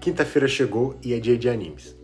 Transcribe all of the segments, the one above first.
Quinta-feira chegou e é dia de animes.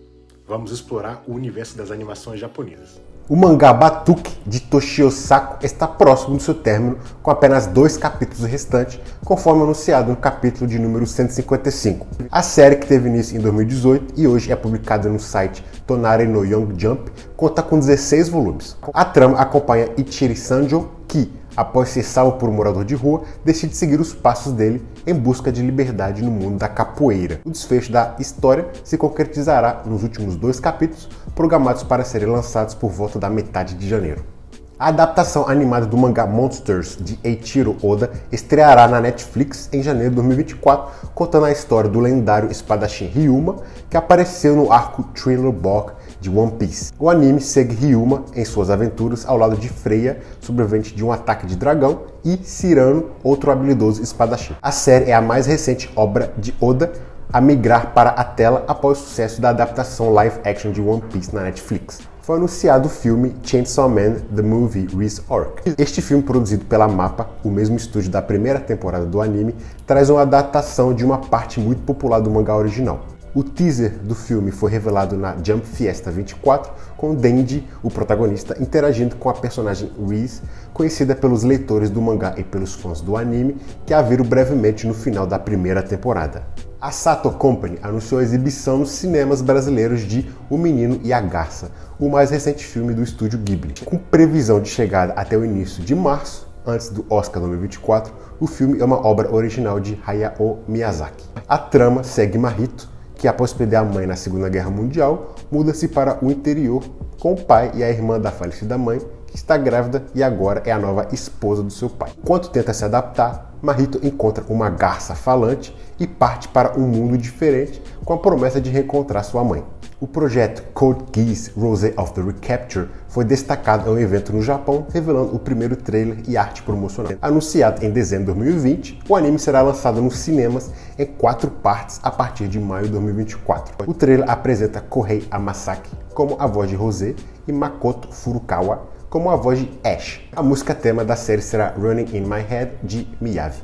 Vamos explorar o universo das animações japonesas. O mangá Batuque de Toshio Sako está próximo do seu término, com apenas dois capítulos restantes, conforme anunciado no capítulo de número 155. A série, que teve início em 2018 e hoje é publicada no site Tonari no Young Jump, conta com 16 volumes. A trama acompanha Ichiri Sanjo, que, após ser salvo por um morador de rua, decide seguir os passos dele em busca de liberdade no mundo da capoeira. O desfecho da história se concretizará nos últimos dois capítulos, programados para serem lançados por volta da metade de janeiro. A adaptação animada do mangá Monsters de Eiichiro Oda estreará na Netflix em janeiro de 2024, contando a história do lendário espadachim Ryuma, que apareceu no arco Thriller Bark de One Piece. O anime segue Ryuma em suas aventuras ao lado de Freya, sobrevivente de um ataque de dragão, e Cyrano, outro habilidoso espadachim. A série é a mais recente obra de Oda a migrar para a tela após o sucesso da adaptação live action de One Piece na Netflix. Foi anunciado o filme Chainsaw Man The Movie Re-Orc. Este filme, produzido pela MAPA, o mesmo estúdio da primeira temporada do anime, traz uma adaptação de uma parte muito popular do mangá original. O teaser do filme foi revelado na Jump Fiesta 24, com Denji, o protagonista, interagindo com a personagem Reese, conhecida pelos leitores do mangá e pelos fãs do anime, que a viram brevemente no final da primeira temporada. A Sato Company anunciou a exibição nos cinemas brasileiros de O Menino e a Garça, o mais recente filme do estúdio Ghibli. Com previsão de chegada até o início de março, antes do Oscar 2024, o filme é uma obra original de Hayao Miyazaki. A trama segue Marito, que após perder a mãe na Segunda Guerra Mundial, muda-se para o interior com o pai e a irmã da falecida mãe, que está grávida e agora é a nova esposa do seu pai. Enquanto tenta se adaptar, Marito encontra uma garça falante e parte para um mundo diferente com a promessa de reencontrar sua mãe. O projeto Code Geass Rose of the Recapture foi destacado em um evento no Japão, revelando o primeiro trailer e arte promocional. Anunciado em dezembro de 2020, o anime será lançado nos cinemas em quatro partes a partir de maio de 2024. O trailer apresenta Kohei Amasaki como a voz de Rosé e Makoto Furukawa como a voz de Ash. A música tema da série será Running in My Head de Miyavi.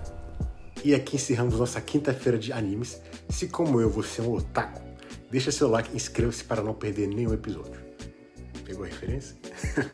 E aqui encerramos nossa quinta-feira de animes. Se como eu você é um otaku, deixa seu like inscreva-se para não perder nenhum episódio. Pegou a referência?